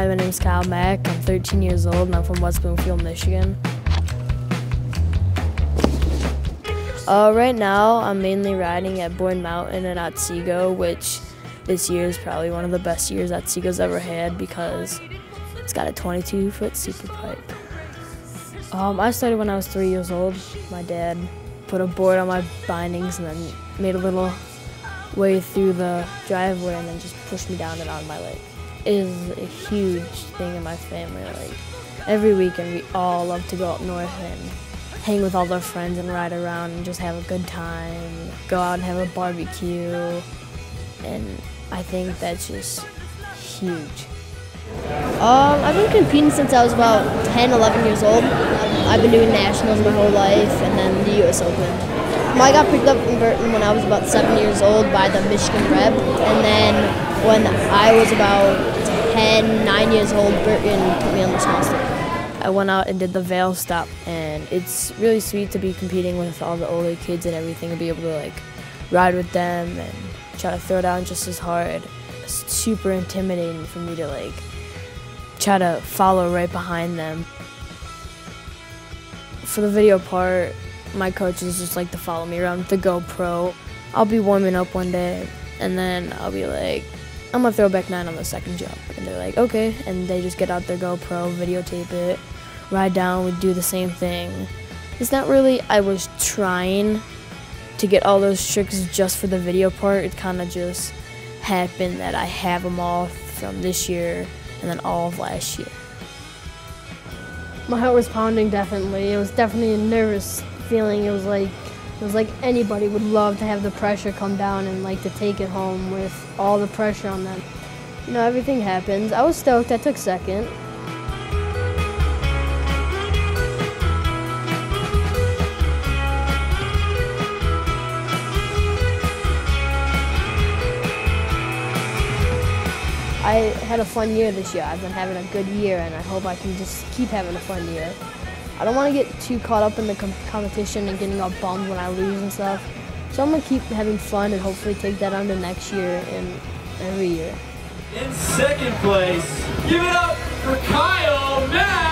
Hi, my name's Kyle Mack. I'm 13 years old and I'm from West Bloomfield, Michigan. Uh, right now, I'm mainly riding at Boyne Mountain and Otsego, which this year is probably one of the best years Otsego's ever had because it's got a 22 foot super pipe. Um, I started when I was three years old. My dad put a board on my bindings and then made a little way through the driveway and then just pushed me down and on my leg. Is a huge thing in my family. Like every weekend, we all love to go up north and hang with all our friends and ride around and just have a good time. Go out and have a barbecue, and I think that's just huge. Um, I've been competing since I was about 10, 11 years old. I've been doing nationals my whole life and then the U.S. Open. I got picked up in Burton when I was about seven years old by the Michigan Reb, and then when I was about 10, 9 years old, Burton put me on the small stick. I went out and did the Vail stop, and it's really sweet to be competing with all the older kids and everything, and be able to like ride with them and try to throw down just as hard. It's super intimidating for me to like try to follow right behind them. For the video part, my coaches just like to follow me around with the GoPro. I'll be warming up one day, and then I'll be like, I'm gonna throw back nine on the second jump. And they're like, okay. And they just get out their GoPro, videotape it, ride down, we do the same thing. It's not really, I was trying to get all those tricks just for the video part. It kind of just happened that I have them all from this year and then all of last year. My heart was pounding definitely. It was definitely a nervous feeling. It was like it was like anybody would love to have the pressure come down and like to take it home with all the pressure on them. You know, everything happens. I was stoked. I took second. I had a fun year this year. I've been having a good year, and I hope I can just keep having a fun year. I don't want to get too caught up in the com competition and getting all bummed when I lose and stuff. So I'm going to keep having fun and hopefully take that on to next year and every year. In second place, give it up for Kyle.